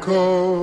cold.